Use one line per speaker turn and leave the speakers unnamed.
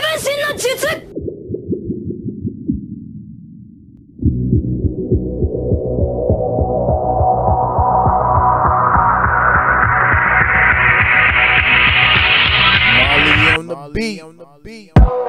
分身の術
ビー。